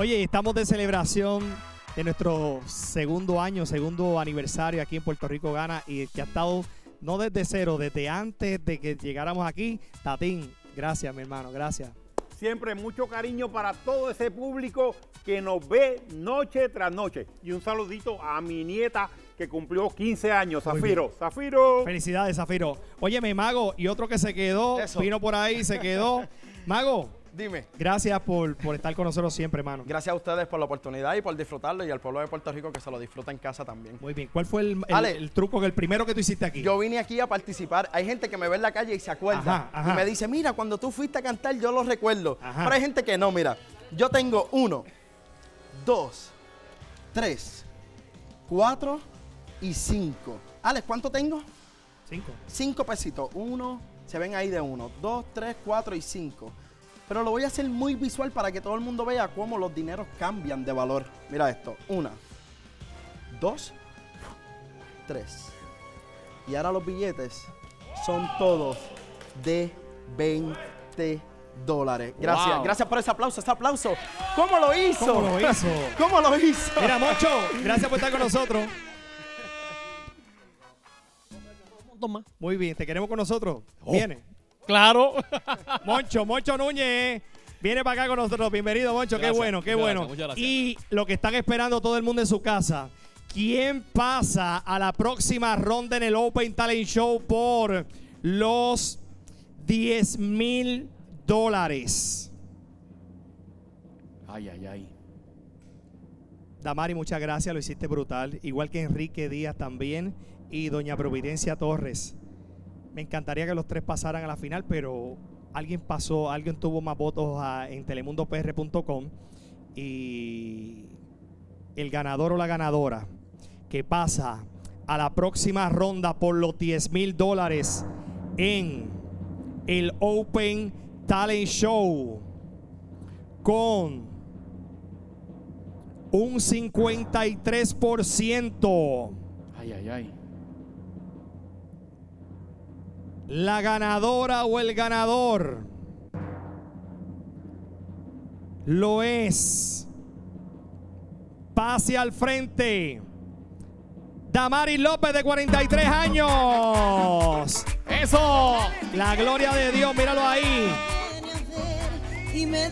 Oye, estamos de celebración de nuestro segundo año, segundo aniversario aquí en Puerto Rico Gana y que ha estado no desde cero, desde antes de que llegáramos aquí. Tatín, gracias mi hermano, gracias. Siempre mucho cariño para todo ese público que nos ve noche tras noche. Y un saludito a mi nieta que cumplió 15 años, Zafiro. Zafiro. Felicidades, Zafiro. Óyeme, Mago, y otro que se quedó, Eso. vino por ahí, se quedó. Mago, Dime. gracias por, por estar con nosotros siempre, hermano. Gracias a ustedes por la oportunidad y por disfrutarlo y al pueblo de Puerto Rico que se lo disfruta en casa también. Muy bien. ¿Cuál fue el, el- Ale. el truco, el primero que tú hiciste aquí? Yo vine aquí a participar. Hay gente que me ve en la calle y se acuerda. Ajá, ajá. Y me dice, mira, cuando tú fuiste a cantar, yo lo recuerdo. Ajá. Pero hay gente que no, mira. Yo tengo uno, dos, tres, cuatro y cinco. Alex, ¿cuánto tengo? Cinco. Cinco pesitos. Uno, se ven ahí de uno. Dos, tres, cuatro y cinco. Pero lo voy a hacer muy visual para que todo el mundo vea cómo los dineros cambian de valor. Mira esto. Una, dos, tres. Y ahora los billetes son todos de 20 dólares. Gracias, Wow. gracias por ese aplauso, ese aplauso. ¿Cómo lo hizo? ¿Cómo lo hizo? ¿Cómo lo hizo? Mira, Moncho, gracias por estar con nosotros. Toma. Muy bien, te queremos con nosotros. Oh. Viene. Claro. Moncho, Moncho Núñez. Viene para acá con nosotros. Bienvenido, Moncho. qué bueno, qué bueno. gracias, muchas gracias. Y lo que están esperando todo el mundo en su casa. ¿Quién pasa a la próxima ronda en el Open Talent Show por los 10 mil dólares? Ay, ay, ay. Damari, muchas gracias, lo hiciste brutal. Igual que Enrique Díaz también y Doña Providencia Torres. Me encantaría que los tres pasaran a la final, pero alguien pasó, alguien tuvo más votos en telemundopr.com y el ganador o la ganadora que pasa a la próxima ronda por los 10 mil dólares en el Open Talent Show con un 53%. Ay, ay, ay. La ganadora o el ganador lo es. Pase al frente. Damaris López de 43 años. ¡Eso! La gloria de Dios, míralo ahí. y me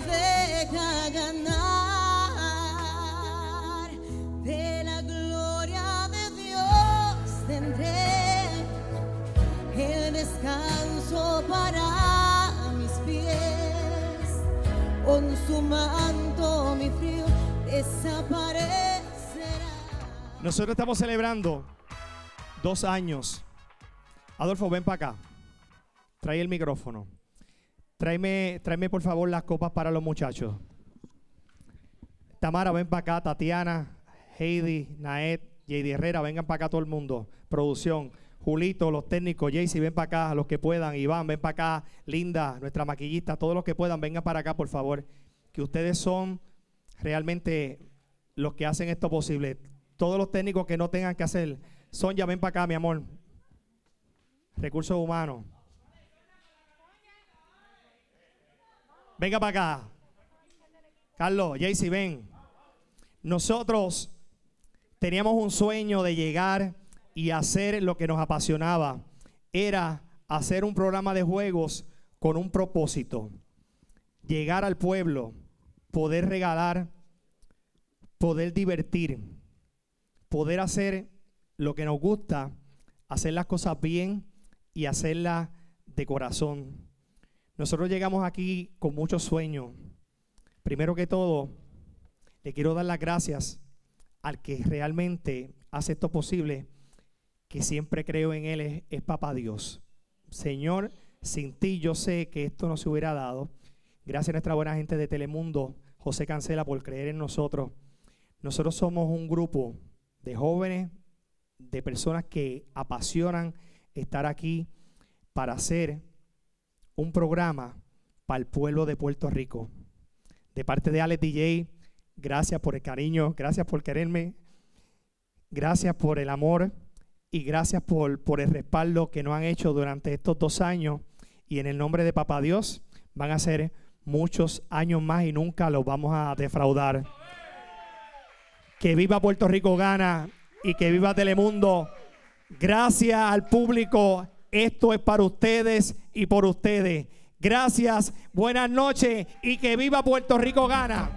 con su manto mi frío desaparecerá Nosotros estamos celebrando dos años. Adolfo, ven para acá. Trae el micrófono. Tráeme, tráeme por favor las copas para los muchachos. Tamara, ven para acá. Tatiana, Heidi, Naet, Jady Herrera, vengan para acá todo el mundo. Producción. Julito, los técnicos, Jaycee, ven para acá, los que puedan. Iván, ven para acá. Linda, nuestra maquillista, todos los que puedan, vengan para acá, por favor. Que ustedes son realmente los que hacen esto posible. Todos los técnicos que no tengan que hacer. Sonja, ven para acá, mi amor. Recursos humanos. Venga para acá. Carlos, Jaycee, ven. Nosotros teníamos un sueño de llegar y hacer lo que nos apasionaba. Era hacer un programa de juegos con un propósito. Llegar al pueblo, poder regalar, poder divertir, poder hacer lo que nos gusta, hacer las cosas bien y hacerlas de corazón. Nosotros llegamos aquí con muchos sueños. Primero que todo, le quiero dar las gracias al que realmente hace esto posible, que siempre creo en Él, es, es Papá Dios. Señor, sin ti yo sé que esto no se hubiera dado. Gracias a nuestra buena gente de Telemundo, José Cancela, por creer en nosotros. Nosotros somos un grupo de jóvenes, de personas que apasionan estar aquí para hacer un programa para el pueblo de Puerto Rico. De parte de Alex DJ, gracias por el cariño, gracias por quererme, gracias por el amor y gracias por, por el respaldo que nos han hecho durante estos dos años y en el nombre de Papá Dios van a ser muchos años más y nunca los vamos a defraudar. Que viva Puerto Rico Gana y que viva Telemundo. Gracias al público. Esto es para ustedes y por ustedes. Gracias, buenas noches y que viva Puerto Rico Gana.